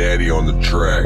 Daddy on the track.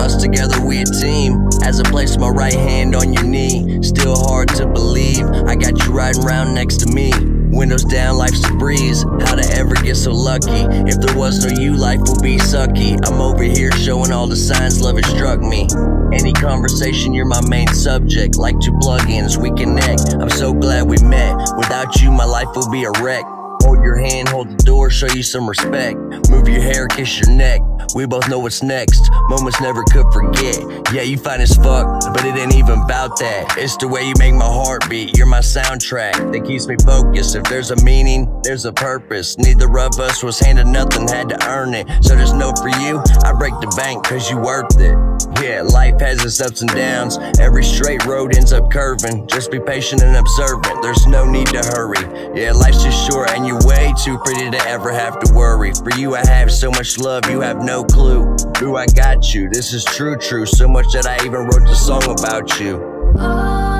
Us together, we a team. As I place my right hand on your knee, still hard to believe. I got you riding around next to me. Windows down, life's a breeze. How to ever get so lucky? If there was no you, life would be sucky. I'm over here showing all the signs love has struck me. Any conversation, you're my main subject. Like two plugins, we connect. I'm so glad we met. Without you, my life will be a wreck. Hold your hand, hold the door, show you some respect. Move your hair, kiss your neck. We both know what's next. Moments never could forget. Yeah, you fine as fuck, but it ain't even about that. It's the way you make my heart beat. You're my soundtrack that keeps me focused. If there's a meaning, there's a purpose. Neither of us was handed nothing, had to earn it. So just know for you, I break the bank cause you worth it. Yeah, life has its ups and downs. Every straight road ends up curving. Just be patient and observant. There's no need to hurry. Yeah, life's just short and you're way too pretty to ever have to worry. For you, I have so much love, you have no clue. Ooh, I got you. This is true, true. So much that I even wrote the song about you. Oh.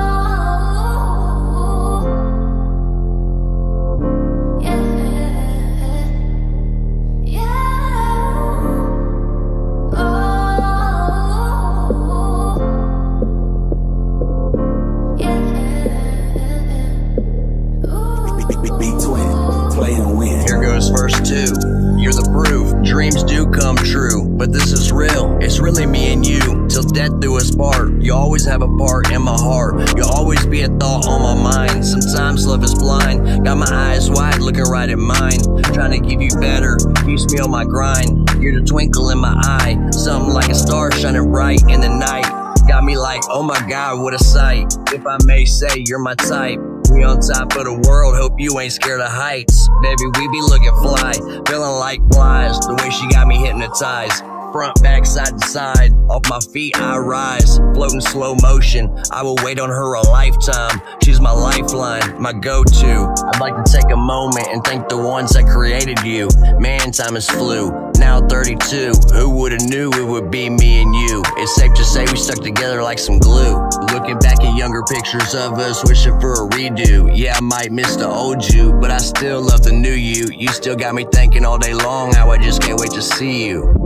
Verse two. You're the proof. Dreams do come true, but this is real. It's really me and you. Till death do us part. You always have a part in my heart. You'll always be a thought on my mind. Sometimes love is blind. Got my eyes wide, looking right at mine. Trying to give you better. Keeps me on my grind. You're the twinkle in my eye. Something like a star shining bright in the night. Got me like, oh my god, what a sight. If I may say, you're my type. We on top of the world, hope you ain't scared of heights. Baby, we be looking fly, feeling like flies. The way she got me hypnotized. Front, back, side to side. Off my feet, I rise. Floating slow motion. I will wait on her a lifetime. She's my lifeline, my go to. I'd like to take a moment and thank the ones that created you. Man, time has flew. Now 32. Who would've knew it would be me and you? It's safe to say we stuck together like some glue. Looking back at younger pictures of us, wishing for a redo. Yeah, I might miss the old you, but I still love the new you. You still got me thinking all day long how I just can't wait to see you.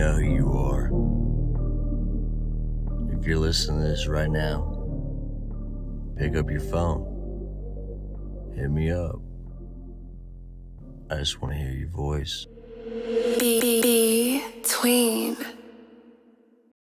Know who you are. If you're listening to this right now, pick up your phone. Hit me up. I just want to hear your voice. B B B